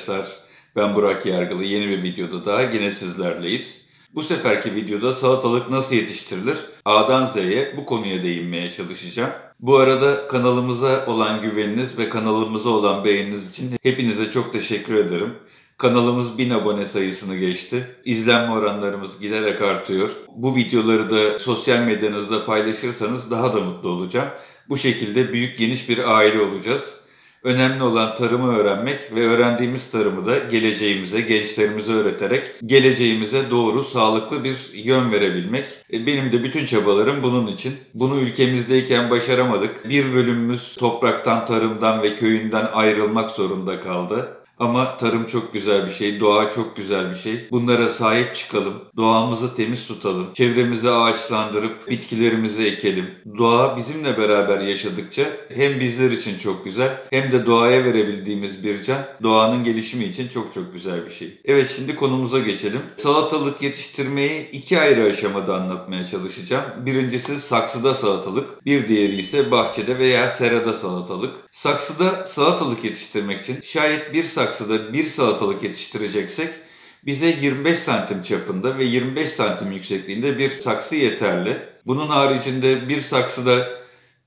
Arkadaşlar. Ben Burak Yargılı. Yeni bir videoda daha yine sizlerleyiz. Bu seferki videoda salatalık nasıl yetiştirilir? A'dan Z'ye bu konuya değinmeye çalışacağım. Bu arada kanalımıza olan güveniniz ve kanalımıza olan beğeniniz için hepinize çok teşekkür ederim. Kanalımız 1000 abone sayısını geçti. İzlenme oranlarımız giderek artıyor. Bu videoları da sosyal medyanızda paylaşırsanız daha da mutlu olacağım. Bu şekilde büyük geniş bir aile olacağız. Önemli olan tarımı öğrenmek ve öğrendiğimiz tarımı da geleceğimize, gençlerimize öğreterek geleceğimize doğru, sağlıklı bir yön verebilmek. E, benim de bütün çabalarım bunun için. Bunu ülkemizdeyken başaramadık. Bir bölümümüz topraktan, tarımdan ve köyünden ayrılmak zorunda kaldı. Ama tarım çok güzel bir şey, doğa çok güzel bir şey. Bunlara sahip çıkalım, doğamızı temiz tutalım, çevremizi ağaçlandırıp bitkilerimizi ekelim. Doğa bizimle beraber yaşadıkça hem bizler için çok güzel hem de doğaya verebildiğimiz bir can doğanın gelişimi için çok çok güzel bir şey. Evet şimdi konumuza geçelim. Salatalık yetiştirmeyi iki ayrı aşamada anlatmaya çalışacağım. Birincisi saksıda salatalık, bir diğeri ise bahçede veya serada salatalık. Saksıda salatalık yetiştirmek için şayet bir saksı saksıda bir salatalık yetiştireceksek bize 25 santim çapında ve 25 santim yüksekliğinde bir saksı yeterli. Bunun haricinde bir saksıda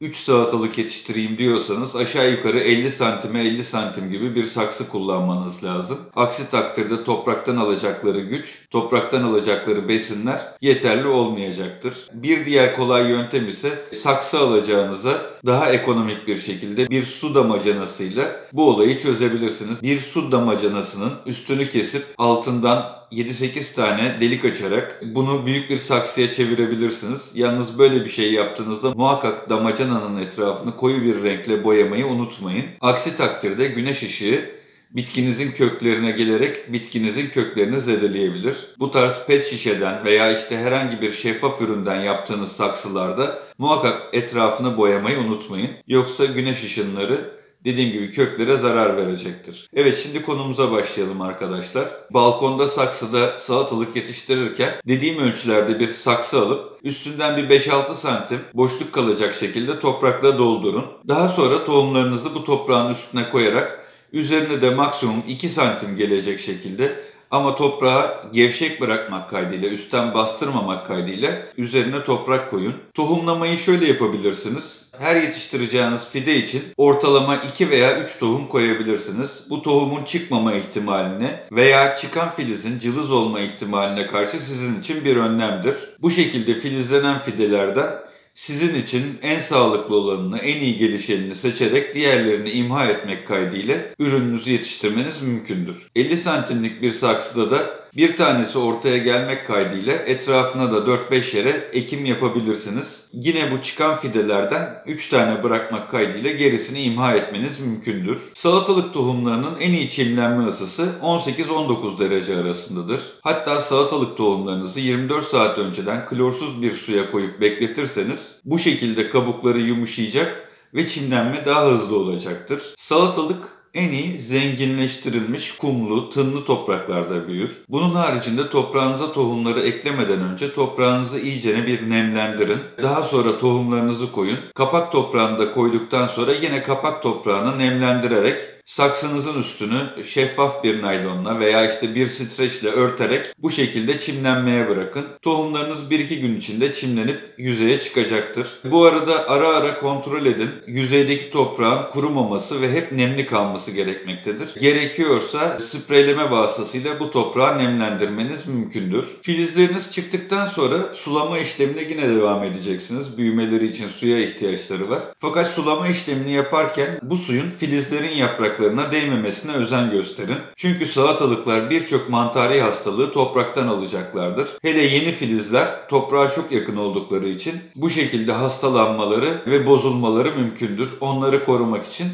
3 salatalık yetiştireyim diyorsanız aşağı yukarı 50 santime 50 santim gibi bir saksı kullanmanız lazım. Aksi takdirde topraktan alacakları güç, topraktan alacakları besinler yeterli olmayacaktır. Bir diğer kolay yöntem ise saksı alacağınıza daha ekonomik bir şekilde bir su damacanasıyla bu olayı çözebilirsiniz. Bir su damacanasının üstünü kesip altından 7-8 tane delik açarak bunu büyük bir saksıya çevirebilirsiniz. Yalnız böyle bir şey yaptığınızda muhakkak damacananın etrafını koyu bir renkle boyamayı unutmayın. Aksi takdirde güneş ışığı bitkinizin köklerine gelerek bitkinizin köklerini zedeleyebilir. Bu tarz pet şişeden veya işte herhangi bir şeffaf üründen yaptığınız saksılarda muhakkak etrafını boyamayı unutmayın. Yoksa güneş ışınları dediğim gibi köklere zarar verecektir. Evet şimdi konumuza başlayalım arkadaşlar. Balkonda saksıda salatalık yetiştirirken dediğim ölçülerde bir saksı alıp üstünden bir 5-6 santim boşluk kalacak şekilde toprakla doldurun. Daha sonra tohumlarınızı bu toprağın üstüne koyarak üzerine de maksimum 2 santim gelecek şekilde ama toprağı gevşek bırakmak kaydıyla, üstten bastırmamak kaydıyla üzerine toprak koyun. Tohumlamayı şöyle yapabilirsiniz. Her yetiştireceğiniz fide için ortalama 2 veya 3 tohum koyabilirsiniz. Bu tohumun çıkmama ihtimaline veya çıkan filizin cılız olma ihtimaline karşı sizin için bir önlemdir. Bu şekilde filizlenen fidelerden sizin için en sağlıklı olanını, en iyi gelişenini seçerek diğerlerini imha etmek kaydıyla ürününüzü yetiştirmeniz mümkündür. 50 santimlik bir saksıda da bir tanesi ortaya gelmek kaydıyla etrafına da 4-5 yere ekim yapabilirsiniz. Yine bu çıkan fidelerden 3 tane bırakmak kaydıyla gerisini imha etmeniz mümkündür. Salatalık tohumlarının en iyi çimlenme ısısı 18-19 derece arasındadır. Hatta salatalık tohumlarınızı 24 saat önceden klorsuz bir suya koyup bekletirseniz bu şekilde kabukları yumuşayacak ve çimlenme daha hızlı olacaktır. Salatalık en iyi zenginleştirilmiş kumlu, tınlı topraklarda büyür. Bunun haricinde toprağınıza tohumları eklemeden önce toprağınızı iyicene bir nemlendirin. Daha sonra tohumlarınızı koyun. Kapak toprağını da koyduktan sonra yine kapak toprağını nemlendirerek saksınızın üstünü şeffaf bir naylonla veya işte bir streçle örterek bu şekilde çimlenmeye bırakın. Tohumlarınız 1-2 gün içinde çimlenip yüzeye çıkacaktır. Bu arada ara ara kontrol edin. Yüzeydeki toprağın kurumaması ve hep nemli kalması gerekmektedir. Gerekiyorsa spreyleme vasıtasıyla bu toprağı nemlendirmeniz mümkündür. Filizleriniz çıktıktan sonra sulama işlemine yine devam edeceksiniz. Büyümeleri için suya ihtiyaçları var. Fakat sulama işlemini yaparken bu suyun filizlerin yaprak yapraklarına değmemesine özen gösterin. Çünkü salatalıklar birçok mantari hastalığı topraktan alacaklardır. Hele yeni filizler toprağa çok yakın oldukları için bu şekilde hastalanmaları ve bozulmaları mümkündür. Onları korumak için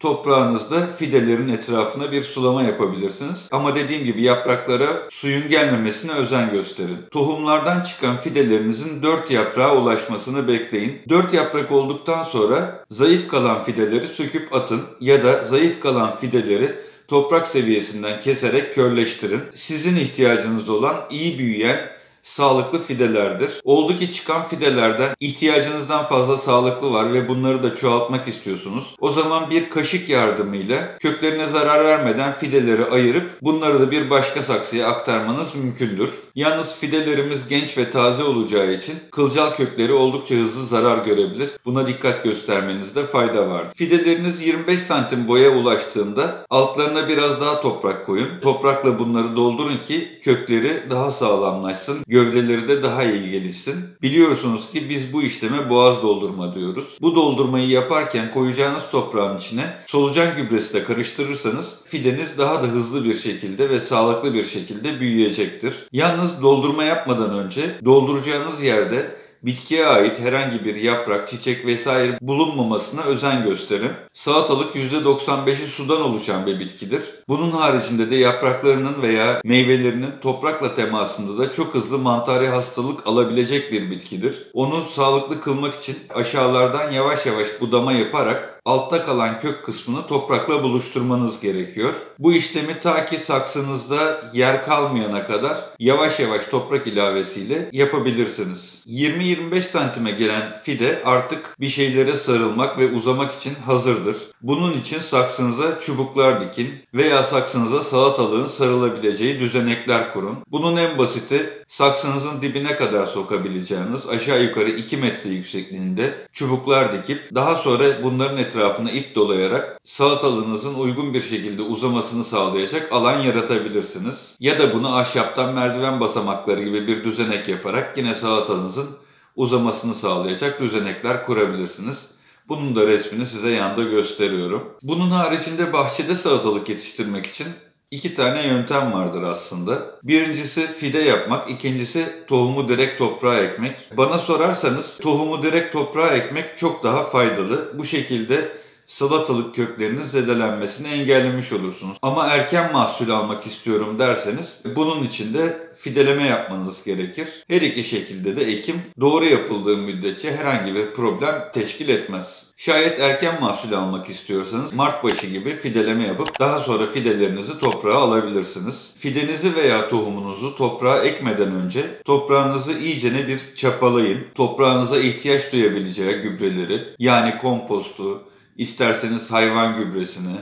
toprağınızda fidelerin etrafına bir sulama yapabilirsiniz. Ama dediğim gibi yapraklara suyun gelmemesine özen gösterin. Tohumlardan çıkan fidelerinizin 4 yaprağa ulaşmasını bekleyin. 4 yaprak olduktan sonra zayıf kalan fideleri söküp atın ya da zayıf kalan fideleri toprak seviyesinden keserek körleştirin. Sizin ihtiyacınız olan iyi büyüyen sağlıklı fidelerdir. Oldu ki çıkan fidelerden ihtiyacınızdan fazla sağlıklı var ve bunları da çoğaltmak istiyorsunuz. O zaman bir kaşık yardımıyla köklerine zarar vermeden fideleri ayırıp bunları da bir başka saksıya aktarmanız mümkündür. Yalnız fidelerimiz genç ve taze olacağı için kılcal kökleri oldukça hızlı zarar görebilir. Buna dikkat göstermenizde fayda var. Fideleriniz 25 santim boya ulaştığında altlarına biraz daha toprak koyun. Toprakla bunları doldurun ki kökleri daha sağlamlaşsın, gövdeleri de daha iyi gelişsin. Biliyorsunuz ki biz bu işleme boğaz doldurma diyoruz. Bu doldurmayı yaparken koyacağınız toprağın içine solucan gübresi de karıştırırsanız fideniz daha da hızlı bir şekilde ve sağlıklı bir şekilde büyüyecektir. Yalnız doldurma yapmadan önce dolduracağınız yerde bitkiye ait herhangi bir yaprak, çiçek vesaire bulunmamasına özen gösterin. Salatalık %95'i sudan oluşan bir bitkidir. Bunun haricinde de yapraklarının veya meyvelerinin toprakla temasında da çok hızlı mantari hastalık alabilecek bir bitkidir. Onu sağlıklı kılmak için aşağılardan yavaş yavaş budama yaparak altta kalan kök kısmını toprakla buluşturmanız gerekiyor. Bu işlemi ta ki saksınızda yer kalmayana kadar yavaş yavaş toprak ilavesiyle yapabilirsiniz. 20-25 santime gelen fide artık bir şeylere sarılmak ve uzamak için hazırdır. Bunun için saksınıza çubuklar dikin veya saksınıza salatalığın sarılabileceği düzenekler kurun. Bunun en basiti saksınızın dibine kadar sokabileceğiniz aşağı yukarı 2 metre yüksekliğinde çubuklar dikip daha sonra bunların etrafına ip dolayarak salatalığınızın uygun bir şekilde uzamasını sağlayacak alan yaratabilirsiniz. Ya da bunu ahşaptan merdiven basamakları gibi bir düzenek yaparak yine salatalığınızın uzamasını sağlayacak düzenekler kurabilirsiniz. Bunun da resmini size yanda gösteriyorum. Bunun haricinde bahçede salatalık yetiştirmek için iki tane yöntem vardır aslında. Birincisi fide yapmak, ikincisi tohumu direkt toprağa ekmek. Bana sorarsanız tohumu direkt toprağa ekmek çok daha faydalı. Bu şekilde salatalık köklerinin zedelenmesini engellemiş olursunuz. Ama erken mahsul almak istiyorum derseniz bunun için de fideleme yapmanız gerekir. Her iki şekilde de ekim doğru yapıldığı müddetçe herhangi bir problem teşkil etmez. Şayet erken mahsul almak istiyorsanız Mart başı gibi fideleme yapıp daha sonra fidelerinizi toprağa alabilirsiniz. Fidenizi veya tohumunuzu toprağa ekmeden önce toprağınızı iyicene bir çapalayın. Toprağınıza ihtiyaç duyabileceği gübreleri yani kompostu, isterseniz hayvan gübresini,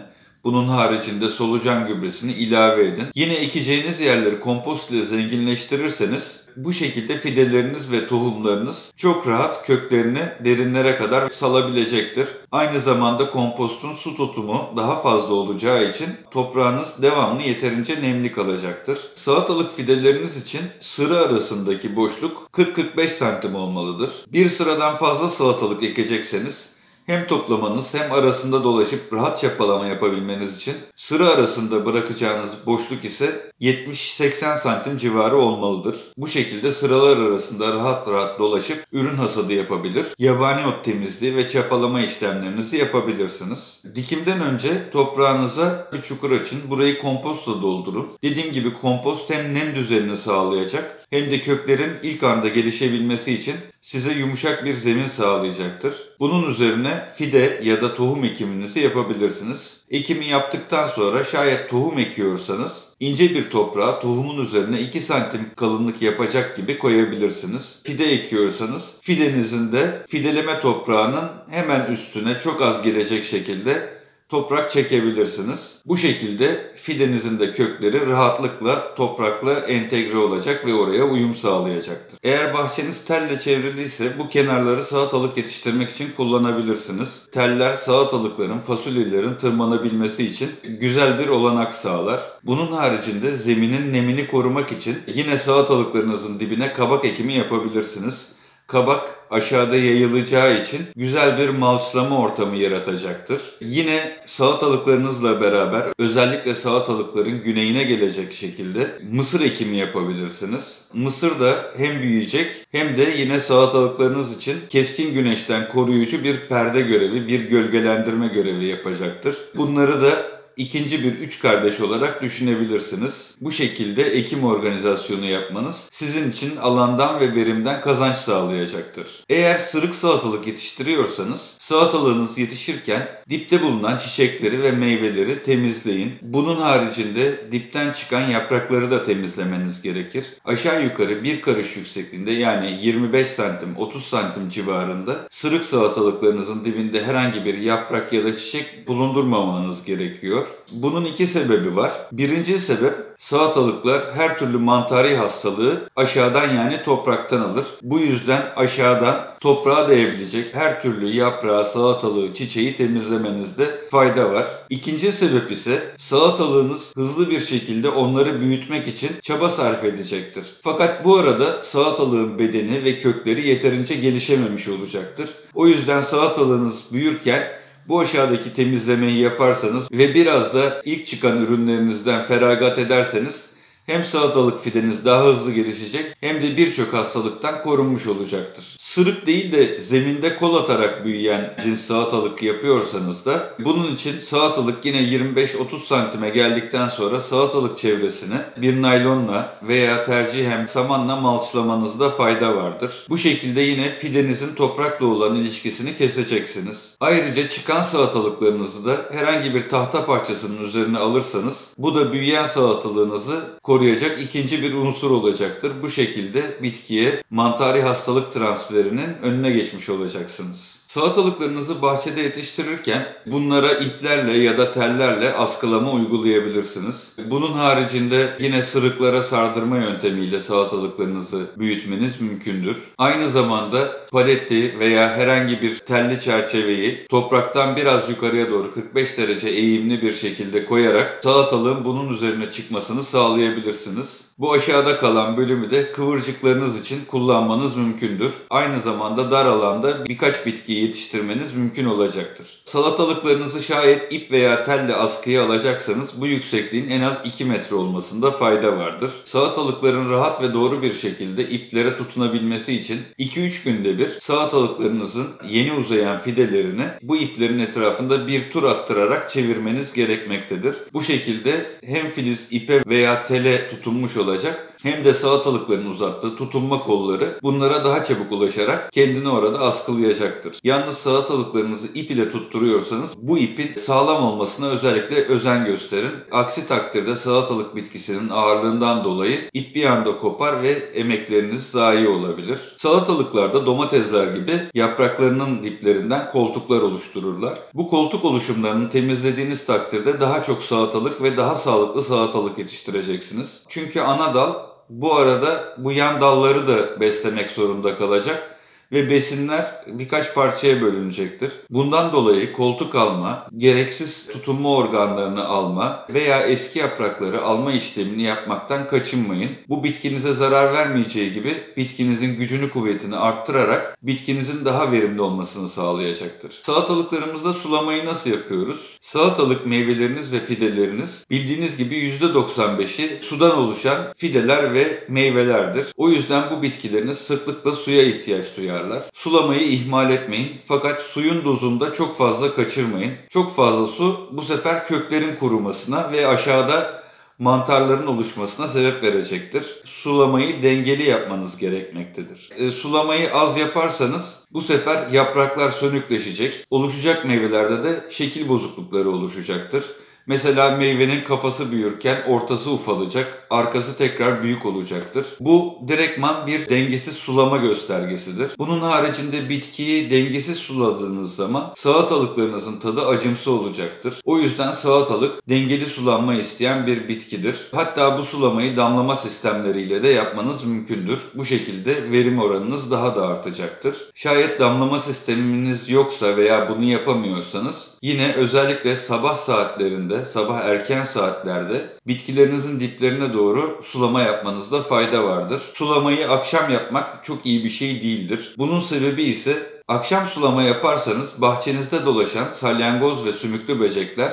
bunun haricinde solucan gübresini ilave edin. Yine ekeceğiniz yerleri kompost ile zenginleştirirseniz bu şekilde fideleriniz ve tohumlarınız çok rahat köklerini derinlere kadar salabilecektir. Aynı zamanda kompostun su tutumu daha fazla olacağı için toprağınız devamlı yeterince nemli kalacaktır. Salatalık fideleriniz için sıra arasındaki boşluk 40-45 santim olmalıdır. Bir sıradan fazla salatalık ekecekseniz hem toplamanız hem arasında dolaşıp rahat çapalama yapabilmeniz için sıra arasında bırakacağınız boşluk ise 70-80 santim civarı olmalıdır. Bu şekilde sıralar arasında rahat rahat dolaşıp ürün hasadı yapabilir, yabani ot temizliği ve çapalama işlemlerinizi yapabilirsiniz. Dikimden önce toprağınıza bir çukur açın, burayı kompostla doldurun. Dediğim gibi kompost hem nem düzenini sağlayacak hem de köklerin ilk anda gelişebilmesi için size yumuşak bir zemin sağlayacaktır. Bunun üzerine fide ya da tohum ekiminizi yapabilirsiniz. Ekimi yaptıktan sonra şayet tohum ekiyorsanız ince bir toprağa tohumun üzerine 2 santim kalınlık yapacak gibi koyabilirsiniz. Fide ekiyorsanız fidenizin de fideleme toprağının hemen üstüne çok az gelecek şekilde toprak çekebilirsiniz. Bu şekilde fidenizin de kökleri rahatlıkla toprakla entegre olacak ve oraya uyum sağlayacaktır. Eğer bahçeniz telle çevriliyse bu kenarları salatalık yetiştirmek için kullanabilirsiniz. Teller salatalıkların, fasulyelerin tırmanabilmesi için güzel bir olanak sağlar. Bunun haricinde zeminin nemini korumak için yine salatalıklarınızın dibine kabak ekimi yapabilirsiniz. Kabak aşağıda yayılacağı için güzel bir malçlama ortamı yaratacaktır. Yine salatalıklarınızla beraber özellikle salatalıkların güneyine gelecek şekilde mısır ekimi yapabilirsiniz. Mısır da hem büyüyecek hem de yine salatalıklarınız için keskin güneşten koruyucu bir perde görevi, bir gölgelendirme görevi yapacaktır. Bunları da ikinci bir üç kardeş olarak düşünebilirsiniz. Bu şekilde ekim organizasyonu yapmanız sizin için alandan ve verimden kazanç sağlayacaktır. Eğer sırık salatalık yetiştiriyorsanız salatalığınız yetişirken dipte bulunan çiçekleri ve meyveleri temizleyin. Bunun haricinde dipten çıkan yaprakları da temizlemeniz gerekir. Aşağı yukarı bir karış yüksekliğinde yani 25 santim 30 santim civarında sırık salatalıklarınızın dibinde herhangi bir yaprak ya da çiçek bulundurmamanız gerekiyor. Bunun iki sebebi var. Birinci sebep salatalıklar her türlü mantari hastalığı aşağıdan yani topraktan alır. Bu yüzden aşağıdan toprağa değebilecek her türlü yaprağı, salatalığı, çiçeği temizlemenizde fayda var. İkinci sebep ise salatalığınız hızlı bir şekilde onları büyütmek için çaba sarf edecektir. Fakat bu arada salatalığın bedeni ve kökleri yeterince gelişememiş olacaktır. O yüzden salatalığınız büyürken bu aşağıdaki temizlemeyi yaparsanız ve biraz da ilk çıkan ürünlerinizden feragat ederseniz hem salatalık fideniz daha hızlı gelişecek hem de birçok hastalıktan korunmuş olacaktır. Sırık değil de zeminde kol atarak büyüyen cins salatalık yapıyorsanız da bunun için salatalık yine 25-30 santime geldikten sonra salatalık çevresini bir naylonla veya tercihen samanla malçlamanızda fayda vardır. Bu şekilde yine fidenizin toprakla olan ilişkisini keseceksiniz. Ayrıca çıkan salatalıklarınızı da herhangi bir tahta parçasının üzerine alırsanız bu da büyüyen salatalığınızı koruyabilir koruyacak ikinci bir unsur olacaktır. Bu şekilde bitkiye mantari hastalık transferinin önüne geçmiş olacaksınız. Salatalıklarınızı bahçede yetiştirirken bunlara iplerle ya da tellerle askılama uygulayabilirsiniz. Bunun haricinde yine sırıklara sardırma yöntemiyle salatalıklarınızı büyütmeniz mümkündür. Aynı zamanda paleti veya herhangi bir telli çerçeveyi topraktan biraz yukarıya doğru 45 derece eğimli bir şekilde koyarak salatalığın bunun üzerine çıkmasını sağlayabilirsiniz. Bu aşağıda kalan bölümü de kıvırcıklarınız için kullanmanız mümkündür. Aynı zamanda dar alanda birkaç bitkiyi yetiştirmeniz mümkün olacaktır. Salatalıklarınızı şayet ip veya telle askıya alacaksanız bu yüksekliğin en az 2 metre olmasında fayda vardır. Salatalıkların rahat ve doğru bir şekilde iplere tutunabilmesi için 2-3 günde bir salatalıklarınızın yeni uzayan fidelerini bu iplerin etrafında bir tur attırarak çevirmeniz gerekmektedir. Bu şekilde hem filiz ipe veya tele tutunmuş olacak hem de salatalıkların uzattığı tutunma kolları bunlara daha çabuk ulaşarak kendini orada askılayacaktır. Yalnız salatalıklarınızı ip ile tutturuyorsanız bu ipin sağlam olmasına özellikle özen gösterin. Aksi takdirde salatalık bitkisinin ağırlığından dolayı ip bir anda kopar ve emekleriniz zayi olabilir. Salatalıklarda domatesler gibi yapraklarının diplerinden koltuklar oluştururlar. Bu koltuk oluşumlarını temizlediğiniz takdirde daha çok salatalık ve daha sağlıklı salatalık yetiştireceksiniz. Çünkü ana dal bu arada bu yan dalları da beslemek zorunda kalacak ve besinler birkaç parçaya bölünecektir. Bundan dolayı koltuk alma, gereksiz tutunma organlarını alma veya eski yaprakları alma işlemini yapmaktan kaçınmayın. Bu bitkinize zarar vermeyeceği gibi bitkinizin gücünü kuvvetini arttırarak bitkinizin daha verimli olmasını sağlayacaktır. Salatalıklarımızda sulamayı nasıl yapıyoruz? Salatalık meyveleriniz ve fideleriniz bildiğiniz gibi %95'i sudan oluşan fideler ve meyvelerdir. O yüzden bu bitkileriniz sıklıkla suya ihtiyaç duyar çıkarlar. Sulamayı ihmal etmeyin fakat suyun dozunda çok fazla kaçırmayın. Çok fazla su bu sefer köklerin kurumasına ve aşağıda mantarların oluşmasına sebep verecektir. Sulamayı dengeli yapmanız gerekmektedir. E, sulamayı az yaparsanız bu sefer yapraklar sönükleşecek. Oluşacak meyvelerde de şekil bozuklukları oluşacaktır. Mesela meyvenin kafası büyürken ortası ufalacak, arkası tekrar büyük olacaktır. Bu direktman bir dengesiz sulama göstergesidir. Bunun haricinde bitkiyi dengesiz suladığınız zaman salatalıklarınızın tadı acımsı olacaktır. O yüzden salatalık dengeli sulanma isteyen bir bitkidir. Hatta bu sulamayı damlama sistemleriyle de yapmanız mümkündür. Bu şekilde verim oranınız daha da artacaktır. Şayet damlama sisteminiz yoksa veya bunu yapamıyorsanız yine özellikle sabah saatlerinde saatlerde, sabah erken saatlerde bitkilerinizin diplerine doğru sulama yapmanızda fayda vardır. Sulamayı akşam yapmak çok iyi bir şey değildir. Bunun sebebi ise akşam sulama yaparsanız bahçenizde dolaşan salyangoz ve sümüklü böcekler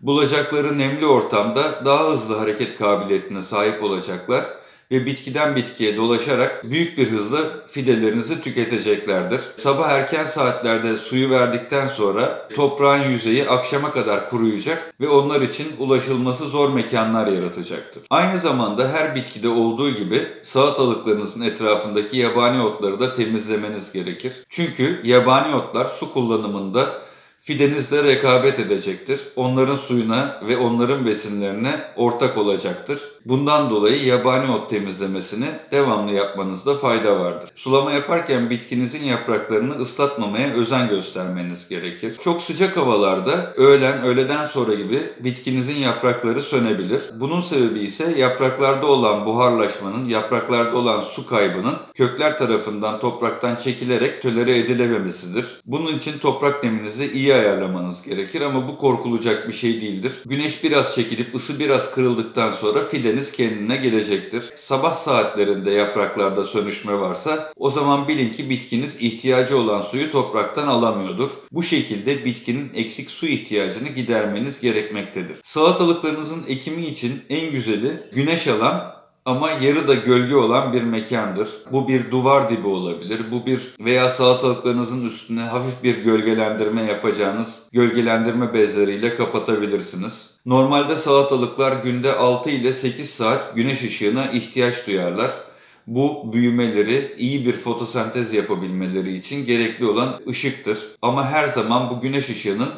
bulacakları nemli ortamda daha hızlı hareket kabiliyetine sahip olacaklar ve bitkiden bitkiye dolaşarak büyük bir hızla fidelerinizi tüketeceklerdir. Sabah erken saatlerde suyu verdikten sonra toprağın yüzeyi akşama kadar kuruyacak ve onlar için ulaşılması zor mekanlar yaratacaktır. Aynı zamanda her bitkide olduğu gibi salatalıklarınızın etrafındaki yabani otları da temizlemeniz gerekir. Çünkü yabani otlar su kullanımında fidenizle rekabet edecektir. Onların suyuna ve onların besinlerine ortak olacaktır. Bundan dolayı yabani ot temizlemesini devamlı yapmanızda fayda vardır. Sulama yaparken bitkinizin yapraklarını ıslatmamaya özen göstermeniz gerekir. Çok sıcak havalarda öğlen, öğleden sonra gibi bitkinizin yaprakları sönebilir. Bunun sebebi ise yapraklarda olan buharlaşmanın, yapraklarda olan su kaybının kökler tarafından topraktan çekilerek tölere edilememesidir. Bunun için toprak neminizi iyi ayarlamanız gerekir ama bu korkulacak bir şey değildir. Güneş biraz çekilip ısı biraz kırıldıktan sonra fide deniz kendine gelecektir. Sabah saatlerinde yapraklarda sönüşme varsa o zaman bilin ki bitkiniz ihtiyacı olan suyu topraktan alamıyordur. Bu şekilde bitkinin eksik su ihtiyacını gidermeniz gerekmektedir. Salatalıklarınızın ekimi için en güzeli güneş alan ama yarı da gölge olan bir mekandır. Bu bir duvar dibi olabilir. Bu bir veya salatalıklarınızın üstüne hafif bir gölgelendirme yapacağınız gölgelendirme bezleriyle kapatabilirsiniz. Normalde salatalıklar günde 6 ile 8 saat güneş ışığına ihtiyaç duyarlar. Bu büyümeleri, iyi bir fotosentez yapabilmeleri için gerekli olan ışıktır. Ama her zaman bu güneş ışığının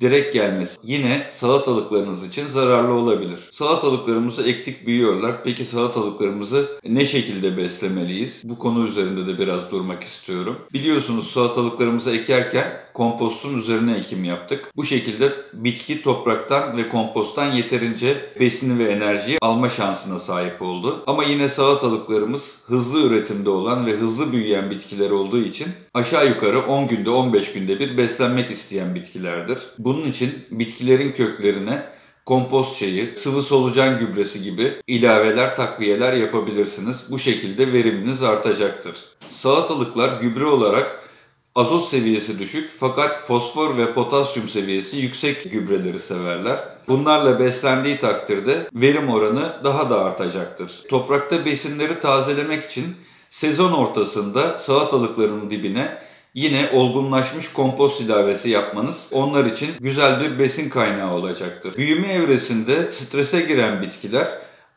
direkt gelmesi yine salatalıklarınız için zararlı olabilir. Salatalıklarımızı ektik büyüyorlar. Peki salatalıklarımızı ne şekilde beslemeliyiz? Bu konu üzerinde de biraz durmak istiyorum. Biliyorsunuz salatalıklarımızı ekerken kompostun üzerine ekim yaptık. Bu şekilde bitki topraktan ve komposttan yeterince besini ve enerjiyi alma şansına sahip oldu. Ama yine salatalıklarımız hızlı üretimde olan ve hızlı büyüyen bitkiler olduğu için aşağı yukarı 10 günde 15 günde bir beslenmek isteyen bitkilerdir. Bunun için bitkilerin köklerine kompost çayı, sıvı solucan gübresi gibi ilaveler, takviyeler yapabilirsiniz. Bu şekilde veriminiz artacaktır. Salatalıklar gübre olarak azot seviyesi düşük fakat fosfor ve potasyum seviyesi yüksek gübreleri severler. Bunlarla beslendiği takdirde verim oranı daha da artacaktır. Toprakta besinleri tazelemek için sezon ortasında salatalıkların dibine yine olgunlaşmış kompost ilavesi yapmanız onlar için güzel bir besin kaynağı olacaktır. Büyüme evresinde strese giren bitkiler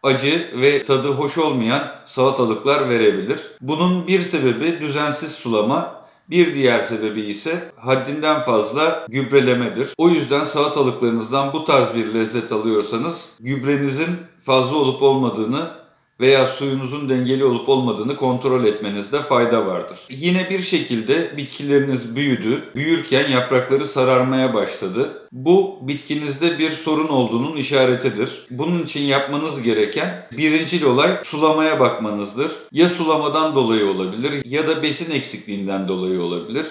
acı ve tadı hoş olmayan salatalıklar verebilir. Bunun bir sebebi düzensiz sulama, bir diğer sebebi ise haddinden fazla gübrelemedir. O yüzden salatalıklarınızdan bu tarz bir lezzet alıyorsanız gübrenizin fazla olup olmadığını veya suyunuzun dengeli olup olmadığını kontrol etmenizde fayda vardır. Yine bir şekilde bitkileriniz büyüdü. Büyürken yaprakları sararmaya başladı. Bu bitkinizde bir sorun olduğunun işaretidir. Bunun için yapmanız gereken birinci olay sulamaya bakmanızdır. Ya sulamadan dolayı olabilir ya da besin eksikliğinden dolayı olabilir.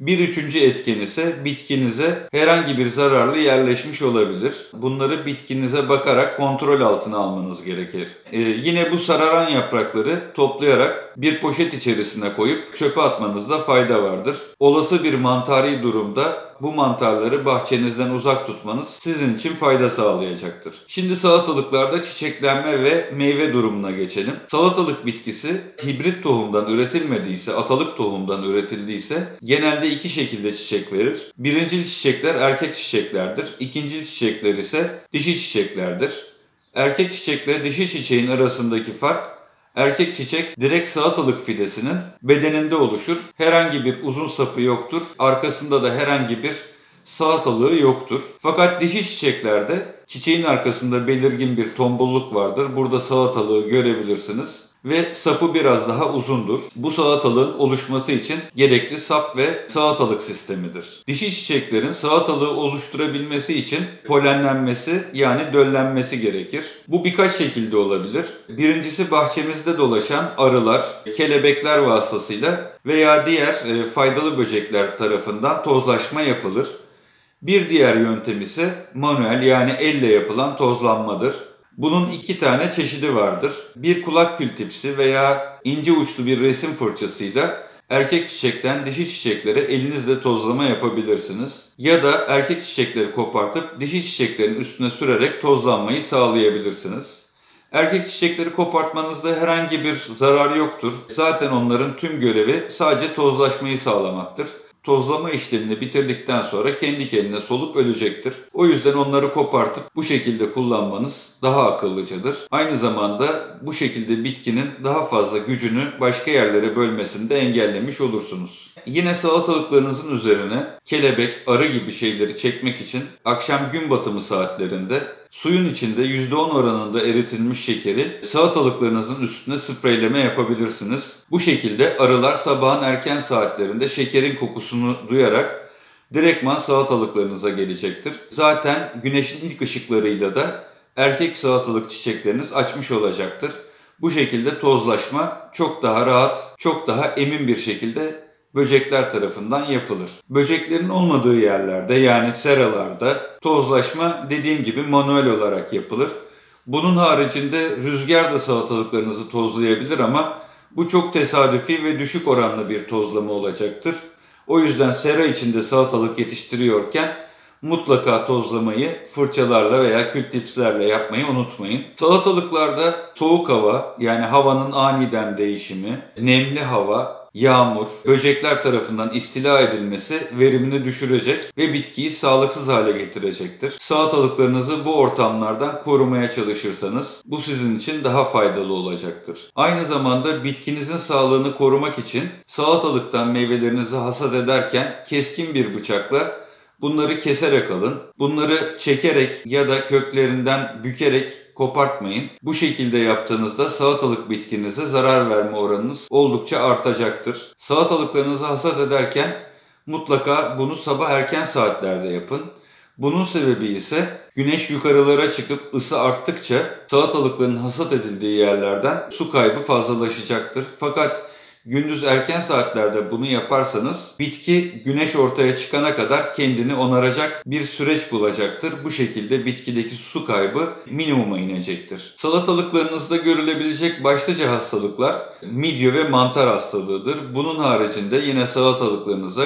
Bir üçüncü etken ise bitkinize herhangi bir zararlı yerleşmiş olabilir. Bunları bitkinize bakarak kontrol altına almanız gerekir. Ee, yine bu sararan yaprakları toplayarak bir poşet içerisine koyup çöpe atmanızda fayda vardır. Olası bir mantari durumda bu mantarları bahçenizden uzak tutmanız sizin için fayda sağlayacaktır. Şimdi salatalıklarda çiçeklenme ve meyve durumuna geçelim. Salatalık bitkisi hibrit tohumdan üretilmediyse, atalık tohumdan üretildiyse genelde iki şekilde çiçek verir. Birincil çiçekler erkek çiçeklerdir. İkincil çiçekler ise dişi çiçeklerdir. Erkek çiçekle dişi çiçeğin arasındaki fark Erkek çiçek direkt salatalık fidesinin bedeninde oluşur. Herhangi bir uzun sapı yoktur. Arkasında da herhangi bir salatalığı yoktur. Fakat dişi çiçeklerde çiçeğin arkasında belirgin bir tombulluk vardır. Burada salatalığı görebilirsiniz ve sapı biraz daha uzundur. Bu salatalığın oluşması için gerekli sap ve salatalık sistemidir. Dişi çiçeklerin salatalığı oluşturabilmesi için polenlenmesi yani döllenmesi gerekir. Bu birkaç şekilde olabilir. Birincisi bahçemizde dolaşan arılar, kelebekler vasıtasıyla veya diğer e, faydalı böcekler tarafından tozlaşma yapılır. Bir diğer yöntem ise manuel yani elle yapılan tozlanmadır. Bunun iki tane çeşidi vardır. Bir kulak kül tipsi veya ince uçlu bir resim fırçasıyla erkek çiçekten dişi çiçeklere elinizle tozlama yapabilirsiniz. Ya da erkek çiçekleri kopartıp dişi çiçeklerin üstüne sürerek tozlanmayı sağlayabilirsiniz. Erkek çiçekleri kopartmanızda herhangi bir zarar yoktur. Zaten onların tüm görevi sadece tozlaşmayı sağlamaktır tozlama işlemini bitirdikten sonra kendi kendine solup ölecektir. O yüzden onları kopartıp bu şekilde kullanmanız daha akıllıcadır. Aynı zamanda bu şekilde bitkinin daha fazla gücünü başka yerlere bölmesini de engellemiş olursunuz. Yine salatalıklarınızın üzerine kelebek, arı gibi şeyleri çekmek için akşam gün batımı saatlerinde Suyun içinde %10 oranında eritilmiş şekeri salatalıklarınızın üstüne spreyleme yapabilirsiniz. Bu şekilde arılar sabahın erken saatlerinde şekerin kokusunu duyarak direktman salatalıklarınıza gelecektir. Zaten güneşin ilk ışıklarıyla da erkek salatalık çiçekleriniz açmış olacaktır. Bu şekilde tozlaşma çok daha rahat, çok daha emin bir şekilde böcekler tarafından yapılır. Böceklerin olmadığı yerlerde yani seralarda tozlaşma dediğim gibi manuel olarak yapılır. Bunun haricinde rüzgar da salatalıklarınızı tozlayabilir ama bu çok tesadüfi ve düşük oranlı bir tozlama olacaktır. O yüzden sera içinde salatalık yetiştiriyorken mutlaka tozlamayı fırçalarla veya kül tipslerle yapmayı unutmayın. Salatalıklarda soğuk hava yani havanın aniden değişimi, nemli hava yağmur, böcekler tarafından istila edilmesi verimini düşürecek ve bitkiyi sağlıksız hale getirecektir. Salatalıklarınızı bu ortamlardan korumaya çalışırsanız bu sizin için daha faydalı olacaktır. Aynı zamanda bitkinizin sağlığını korumak için salatalıktan meyvelerinizi hasat ederken keskin bir bıçakla bunları keserek alın. Bunları çekerek ya da köklerinden bükerek kopartmayın. Bu şekilde yaptığınızda salatalık bitkinize zarar verme oranınız oldukça artacaktır. Salatalıklarınızı hasat ederken mutlaka bunu sabah erken saatlerde yapın. Bunun sebebi ise güneş yukarılara çıkıp ısı arttıkça salatalıkların hasat edildiği yerlerden su kaybı fazlalaşacaktır. Fakat Gündüz erken saatlerde bunu yaparsanız bitki güneş ortaya çıkana kadar kendini onaracak bir süreç bulacaktır. Bu şekilde bitkideki su kaybı minimuma inecektir. Salatalıklarınızda görülebilecek başlıca hastalıklar midye ve mantar hastalığıdır. Bunun haricinde yine salatalıklarınıza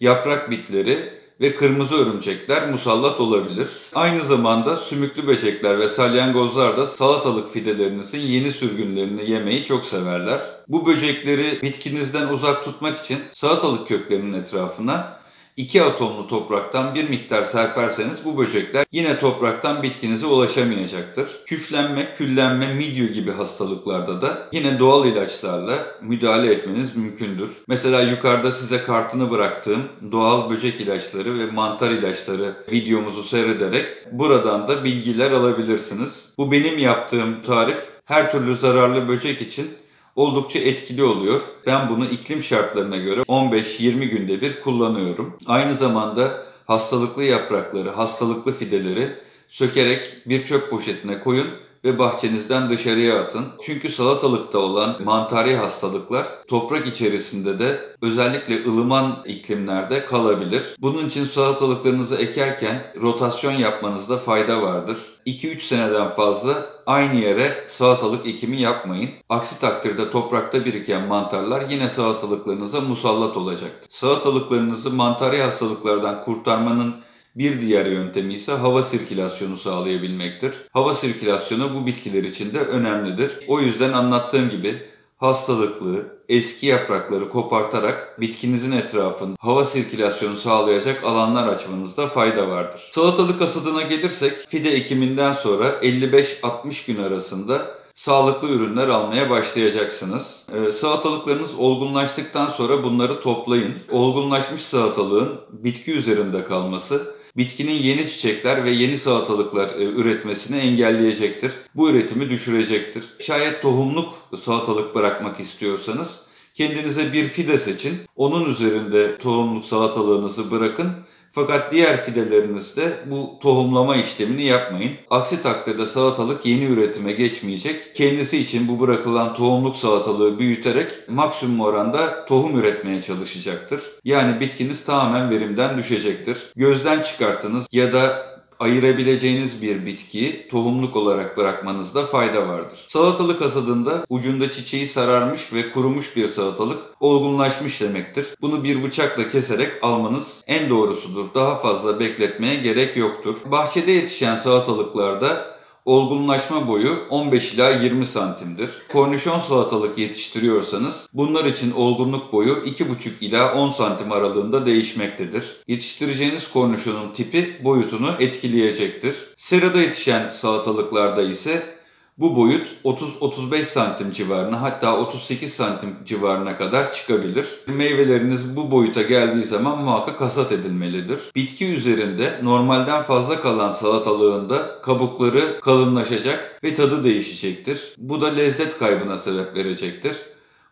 yaprak bitleri, ve kırmızı örümcekler musallat olabilir. Aynı zamanda sümüklü böcekler ve salyangozlar da salatalık fidelerinizin yeni sürgünlerini yemeyi çok severler. Bu böcekleri bitkinizden uzak tutmak için salatalık köklerinin etrafına 2 atomlu topraktan bir miktar serperseniz bu böcekler yine topraktan bitkinize ulaşamayacaktır. Küflenme, küllenme, midye gibi hastalıklarda da yine doğal ilaçlarla müdahale etmeniz mümkündür. Mesela yukarıda size kartını bıraktığım doğal böcek ilaçları ve mantar ilaçları videomuzu seyrederek buradan da bilgiler alabilirsiniz. Bu benim yaptığım tarif her türlü zararlı böcek için oldukça etkili oluyor. Ben bunu iklim şartlarına göre 15-20 günde bir kullanıyorum. Aynı zamanda hastalıklı yaprakları, hastalıklı fideleri sökerek bir çöp poşetine koyun ve bahçenizden dışarıya atın. Çünkü salatalıkta olan mantari hastalıklar toprak içerisinde de özellikle ılıman iklimlerde kalabilir. Bunun için salatalıklarınızı ekerken rotasyon yapmanızda fayda vardır. 2-3 seneden fazla aynı yere salatalık ekimi yapmayın. Aksi takdirde toprakta biriken mantarlar yine salatalıklarınıza musallat olacaktır. Salatalıklarınızı mantari hastalıklardan kurtarmanın bir diğer yöntemi ise hava sirkülasyonu sağlayabilmektir. Hava sirkülasyonu bu bitkiler için de önemlidir. O yüzden anlattığım gibi hastalıklı, eski yaprakları kopartarak bitkinizin etrafında hava sirkülasyonu sağlayacak alanlar açmanızda fayda vardır. Salatalık hasadına gelirsek fide ekiminden sonra 55-60 gün arasında sağlıklı ürünler almaya başlayacaksınız. Ee, salatalıklarınız olgunlaştıktan sonra bunları toplayın. Olgunlaşmış salatalığın bitki üzerinde kalması bitkinin yeni çiçekler ve yeni salatalıklar e, üretmesini engelleyecektir. Bu üretimi düşürecektir. Şayet tohumluk salatalık bırakmak istiyorsanız kendinize bir fide seçin. Onun üzerinde tohumluk salatalığınızı bırakın fakat diğer fidelerinizde bu tohumlama işlemini yapmayın. Aksi takdirde salatalık yeni üretime geçmeyecek. Kendisi için bu bırakılan tohumluk salatalığı büyüterek maksimum oranda tohum üretmeye çalışacaktır. Yani bitkiniz tamamen verimden düşecektir. Gözden çıkarttınız ya da ayırabileceğiniz bir bitkiyi tohumluk olarak bırakmanızda fayda vardır. Salatalık hasadında ucunda çiçeği sararmış ve kurumuş bir salatalık olgunlaşmış demektir. Bunu bir bıçakla keserek almanız en doğrusudur. Daha fazla bekletmeye gerek yoktur. Bahçede yetişen salatalıklarda Olgunlaşma boyu 15 ila 20 santimdir. Kornişon salatalık yetiştiriyorsanız bunlar için olgunluk boyu 2,5 ila 10 santim aralığında değişmektedir. Yetiştireceğiniz kornişonun tipi boyutunu etkileyecektir. Serada yetişen salatalıklarda ise bu boyut 30-35 santim civarına hatta 38 santim civarına kadar çıkabilir. Meyveleriniz bu boyuta geldiği zaman muhakkak hasat edilmelidir. Bitki üzerinde normalden fazla kalan salatalığında kabukları kalınlaşacak ve tadı değişecektir. Bu da lezzet kaybına sebep verecektir.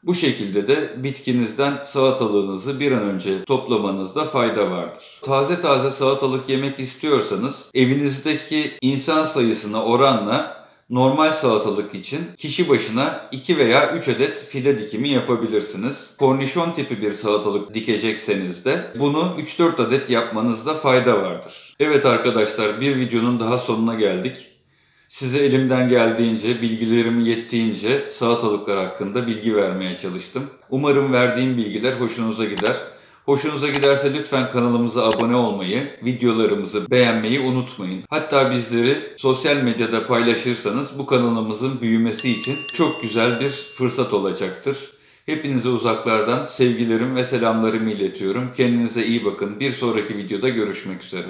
Bu şekilde de bitkinizden salatalığınızı bir an önce toplamanızda fayda vardır. Taze taze salatalık yemek istiyorsanız evinizdeki insan sayısına oranla normal salatalık için kişi başına 2 veya 3 adet fide dikimi yapabilirsiniz. Kornişon tipi bir salatalık dikecekseniz de bunu 3-4 adet yapmanızda fayda vardır. Evet arkadaşlar bir videonun daha sonuna geldik. Size elimden geldiğince, bilgilerimi yettiğince salatalıklar hakkında bilgi vermeye çalıştım. Umarım verdiğim bilgiler hoşunuza gider. Hoşunuza giderse lütfen kanalımıza abone olmayı, videolarımızı beğenmeyi unutmayın. Hatta bizleri sosyal medyada paylaşırsanız bu kanalımızın büyümesi için çok güzel bir fırsat olacaktır. Hepinize uzaklardan sevgilerim ve selamlarımı iletiyorum. Kendinize iyi bakın. Bir sonraki videoda görüşmek üzere.